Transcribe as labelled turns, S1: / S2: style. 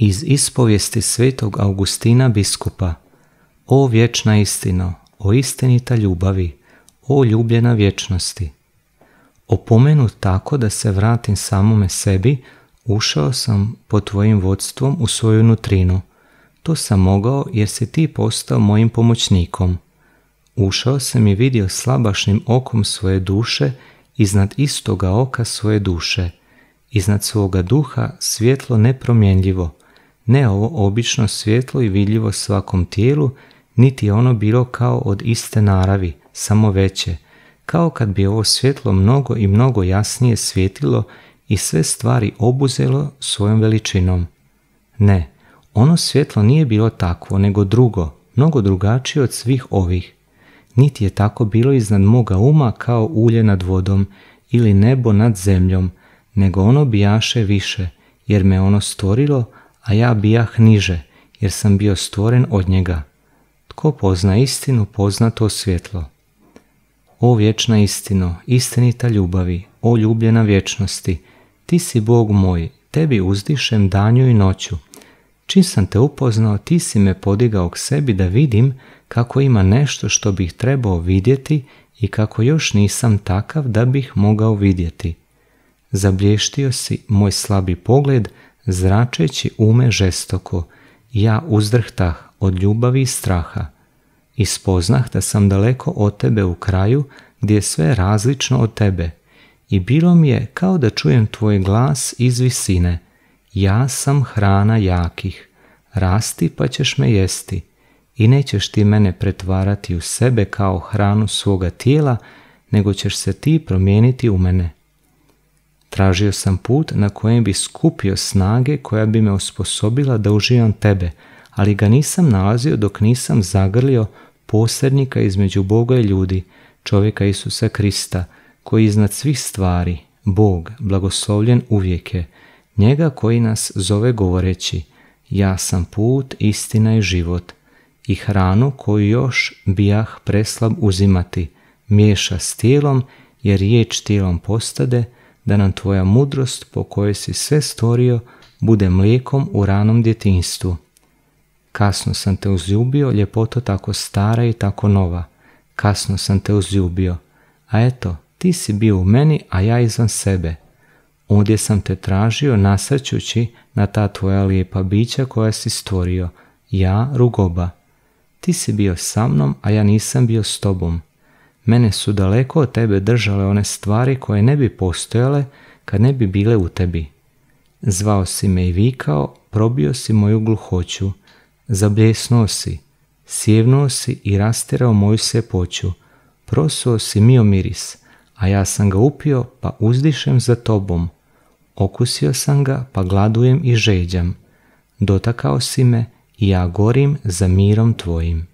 S1: Iz ispovijesti svetog Augustina biskupa O vječna istino, o istinita ljubavi, o ljubljena vječnosti. Opomenut tako da se vratim samome sebi, ušao sam pod tvojim vodstvom u svoju nutrinu. To sam mogao jer si ti postao mojim pomoćnikom. Ušao sam i vidio slabašnim okom svoje duše iznad istoga oka svoje duše, iznad svoga duha svjetlo nepromjenljivo, ne ovo obično svjetlo i vidljivo svakom tijelu, niti je ono bilo kao od iste naravi, samo veće, kao kad bi ovo svjetlo mnogo i mnogo jasnije svjetilo i sve stvari obuzelo svojom veličinom. Ne, ono svjetlo nije bilo takvo, nego drugo, mnogo drugačije od svih ovih. Niti je tako bilo iznad moga uma kao ulje nad vodom ili nebo nad zemljom, nego ono bijaše više, jer me ono stvorilo, a ja bijah niže, jer sam bio stvoren od njega. Tko pozna istinu, pozna to svjetlo. O vječna istino, istinita ljubavi, o ljubljena vječnosti, ti si Bog moj, tebi uzdišem danju i noću. Čim sam te upoznao, ti si me podigao k sebi da vidim kako ima nešto što bih trebao vidjeti i kako još nisam takav da bih mogao vidjeti. Zablještio si moj slabi pogled, zračeći ume žestoko, ja uzdrhtah od ljubavi i straha. I spoznah da sam daleko od tebe u kraju, gdje je sve različno od tebe. I bilo mi je kao da čujem tvoj glas iz visine. Ja sam hrana jakih. Rasti pa ćeš me jesti. I nećeš ti mene pretvarati u sebe kao hranu svoga tijela, nego ćeš se ti promijeniti u mene. Tražio sam put na kojem bi skupio snage koja bi me osposobila da uživam tebe, ali ga nisam nalazio dok nisam zagrlio posrednika između Boga i ljudi, čovjeka Isusa Krista, koji iznad svih stvari, Bog, blagoslovljen uvijek njega koji nas zove govoreći, ja sam put, istina i život, i hranu koju još bijah preslab uzimati, miješa s tijelom, jer riječ tijelom postade, da nam tvoja mudrost po kojoj si sve stvorio bude mlijekom u ranom djetinstvu. Kasno sam te uzljubio, ljepoto tako stara i tako nova. Kasno sam te uzljubio. A eto, ti si bio u meni, a ja izvan sebe. Ondje sam te tražio nasrćući na ta tvoja lijepa bića koja si stvorio. Ja, rugoba. Ti si bio sa mnom, a ja nisam bio s tobom. Mene su daleko od tebe držale one stvari koje ne bi postojale kad ne bi bile u tebi. Zvao si me i vikao, probio si moju gluhoću, zabljesnuo si, sjevnuo si i rastirao moju sepoću, prosuo si mio miris, a ja sam ga upio pa uzdišem za tobom. Okusio sam ga pa gladujem i žeđam. Dotakao si me i ja gorim za mirom tvojim.